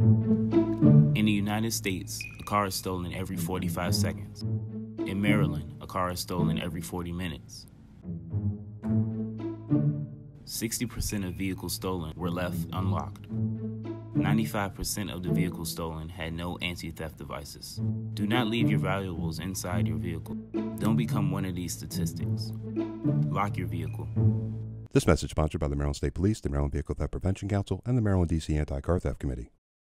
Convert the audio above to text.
In the United States, a car is stolen every 45 seconds. In Maryland, a car is stolen every 40 minutes. 60% of vehicles stolen were left unlocked. 95% of the vehicles stolen had no anti theft devices. Do not leave your valuables inside your vehicle. Don't become one of these statistics. Lock your vehicle. This message sponsored by the Maryland State Police, the Maryland Vehicle Theft Prevention Council, and the Maryland DC Anti-Car Theft Committee.